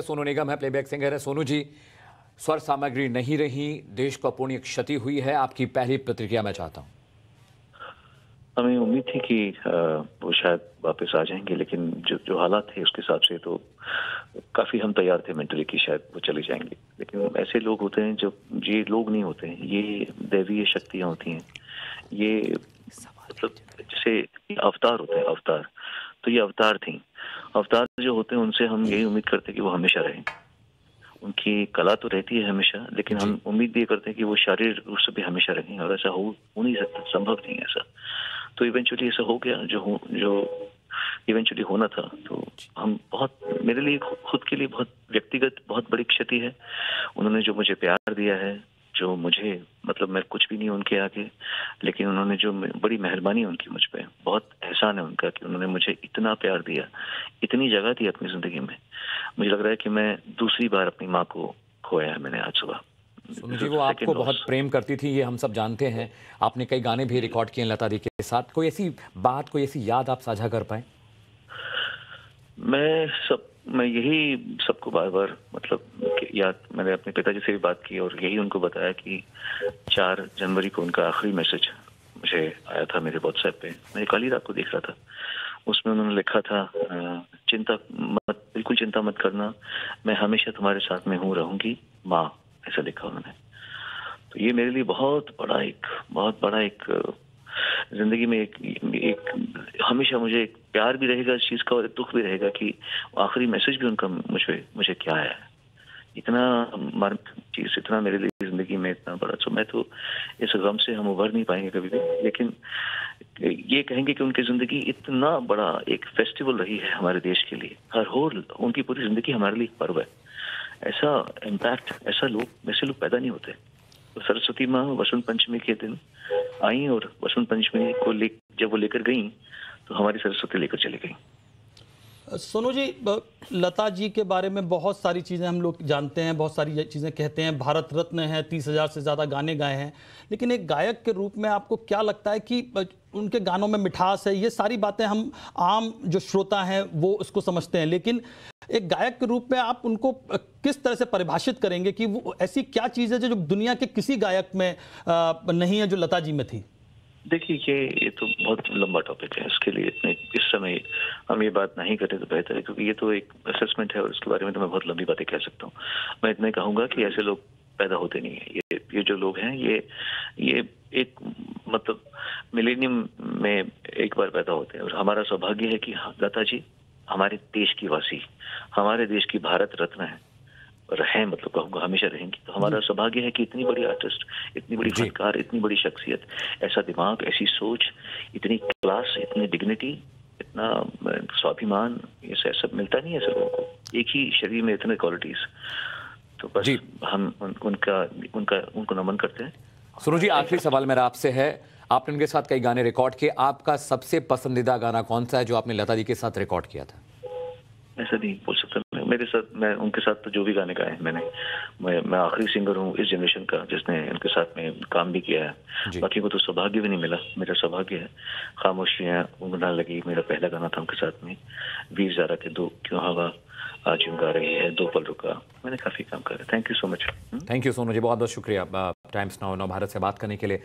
सोनू निगम है playback singer है। सोनू जी, स्वर सामग्री नहीं रही, देश को अपूर्णीय क्षति हुई है। आपकी पहली प्रतिक्रिया मैं चाहता हूँ। हमें उम्मीद थी कि वो शायद वापस आ जाएँगे, लेकिन जो जो हालात थे उसके हिसाब से तो काफ़ी हम तैयार थे मेंटली कि शायद वो चले जाएँगे। लेकिन ऐसे लोग होते हैं जो, ये लोग नहीं होते हैं, ये दैवीय शक्तियाँ होती हैं। ये मतलब जैसे अवतार होते हैं, अवतार। तो ये अवतार थी। अवतार जो होते हैं उनसे हम यही उम्मीद करते हैं कि वो हमेशा रहें उनकी कला तो रहती है हमेशा लेकिन हम उम्मीद भी करते हैं कि वो शारीरिक रूप से भी हमेशा रहें और ऐसा हो हो नहीं सकता संभव नहीं है ऐसा। तो इवेंचुअली ऐसा हो गया जो हो जो इवेंचुअली होना था तो हम बहुत मेरे लिए खुद के लिए बहुत व्यक्तिगत बहुत बड़ी क्षति है। उन्होंने जो मुझे प्यार दिया है जो मुझे मतलब मैं कुछ भी नहीं उनके आगे लेकिन उन्होंने जो बड़ी मेहरबानी उनकी मुझ पर बहुत एहसान है उनका कि उन्होंने मुझे इतना प्यार दिया इतनी जगह दी अपनी ज़िंदगी में। मुझे लग रहा है कि मैं दूसरी बार अपनी माँ को खोया है मैंने आज सुबह। सुनो जी वो आपको बहुत प्रेम करती थी ये हम सब जानते हैं। आपने कई गाने भी रिकॉर्ड किए लता दी के साथ। कोई ऐसी बात कोई ऐसी याद आप साझा कर पाए? मैं सब, मैं यही सबको बार बार मतलब याद मैंने अपने पिताजी से भी बात की और यही उनको बताया कि चार जनवरी को उनका आखिरी मैसेज मुझे आया था मेरे व्हाट्सएप पे। मैं कल ही रात को देख रहा था। उसमें उन्होंने लिखा था चिंता मत, बिल्कुल चिंता मत करना, मैं हमेशा तुम्हारे साथ में हूँ, रहूँगी। माँ, ऐसा लिखा उन्होंने। तो ये मेरे लिए बहुत बड़ा एक, बहुत बड़ा एक ज़िंदगी में एक एक, हमेशा मुझे एक प्यार भी रहेगा इस चीज़ का और एक दुख भी रहेगा कि आखिरी मैसेज भी उनका मुझे मुझे क्या है। इतना चीज़, इतना मेरे लिए ज़िंदगी में इतना बड़ा। तो मैं तो इस गम से हम उभर नहीं पाएँगे कभी भी। लेकिन ये कहेंगे कि उनकी ज़िंदगी इतना बड़ा एक फेस्टिवल रही है हमारे देश के लिए। हर होल, उनकी पूरी ज़िंदगी हमारे लिए पर्व है। ऐसा इम्पैक्ट ऐसा लोग वैसे लोग पैदा नहीं होते। सरस्वती माँ वसंत पंचमी के दिन आई और वसंत पंचमी को ले, जब वो लेकर गई तो हमारी सरस्वती लेकर चली गई। सोनू जी लता जी के बारे में बहुत सारी चीज़ें हम लोग जानते हैं, बहुत सारी चीज़ें कहते हैं। भारत रत्न है, तीस हज़ार से ज़्यादा गाने गाए हैं। लेकिन एक गायक के रूप में आपको क्या लगता है कि उनके गानों में मिठास है? ये सारी बातें हम आम जो श्रोता हैं, वो उसको समझते हैं। लेकिन एक गायक के रूप में आप उनको किस तरह से परिभाषित करेंगे कि वो ऐसी क्या चीज़ है जो दुनिया के किसी गायक में नहीं है जो लता जी में थी? देखिए ये ये तो बहुत लंबा टॉपिक है। इसके लिए इतने इस समय हम ये बात नहीं करें तो बेहतर है क्योंकि ये तो एक असेसमेंट है और इसके बारे में तो मैं बहुत लंबी बातें कह सकता हूँ। मैं इतने कहूँगा कि ऐसे लोग पैदा होते नहीं है। ये ये जो लोग हैं ये ये एक मतलब मिलेनियम में एक बार पैदा होते हैं। और हमारा सौभाग्य है कि हाँ, लता जी हमारे देश की वासी हमारे देश की भारत रत्न है। रहे मतलब कहूँगा हमेशा रहेंगी। तो हमारा सौभाग्य है कि इतनी बड़ी आर्टिस्ट इतनी बड़ी फनकार इतनी बड़ी शख्सियत ऐसा दिमाग ऐसी सोच इतनी क्लास इतनी डिग्निटी इतना स्वाभिमान ये सब मिलता नहीं है लोगों को। एक ही शरीर में इतने क्वालिटीज तो बस हम उन, उनका उनका उनको नमन करते हैं। सुनो जी आखिरी सवाल मेरा आपसे है। आपने उनके साथ कई गाने रिकॉर्ड किए। आपका सबसे पसंदीदा गाना कौन सा है जो आपने लता जी के साथ रिकॉर्ड किया था? ऐसा नहीं बोल सकता। मेरे साथ मैं उनके साथ तो जो भी गाने गाए मैंने। मैं मैं आखिरी सिंगर हूँ इस जनरेशन का जिसने उनके साथ में काम भी किया है। बाकी को तो सौभाग्य भी नहीं मिला। मेरा सौभाग्य है। खामोशियाँ उंगना लगी मेरा पहला गाना था उनके साथ में। वीर जारा के दो क्यों हवा आज यूँ गा रही है दो पल रुका। मैंने काफ़ी काम करा। Thank you so much thank you Sonu ji बहुत बहुत शुक्रिया टाइम्स नाउ नौ भारत से बात करने के लिए।